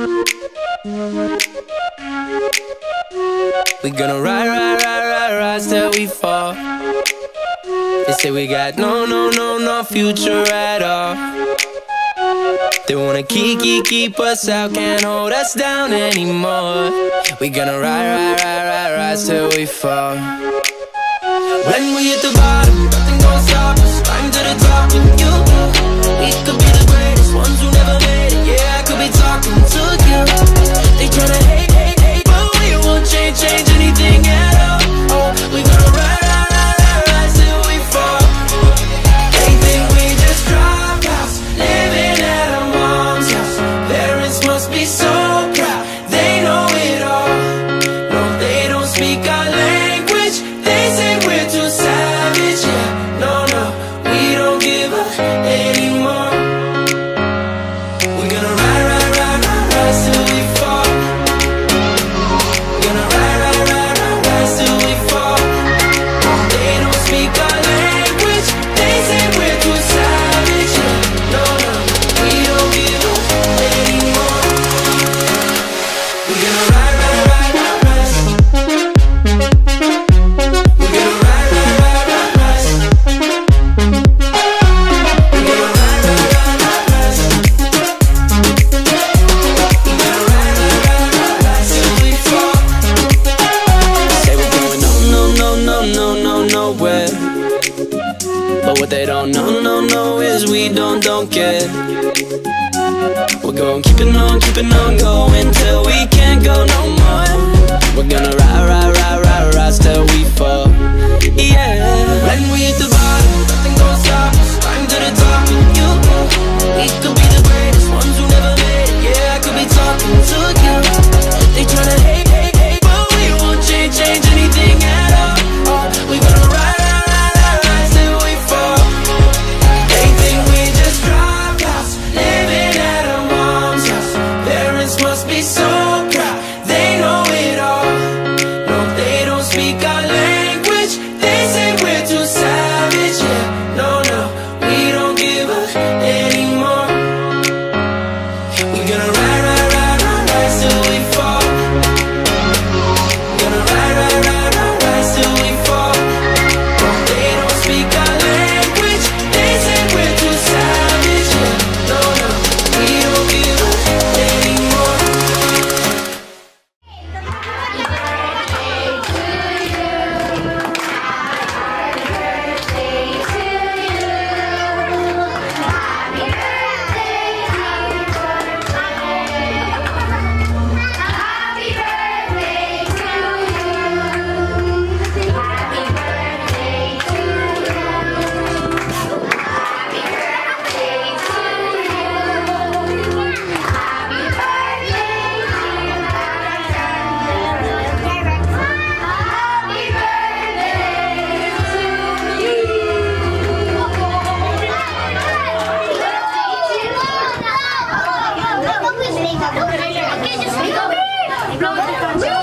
We gonna ride, ride, ride, ride, ride till we fall. They say we got no, no, no, no future at all. They wanna keep, keep, keep us out, can't hold us down anymore. We gonna ride, ride, ride, ride, ride till we fall. When we hit the bottom, nothing gonna stop us. Climb to the top with you. We could be what they don't know, no, no, is we don't, don't care. We're going keeping on, keeping on going till we can't go always make up. Okay, just make up.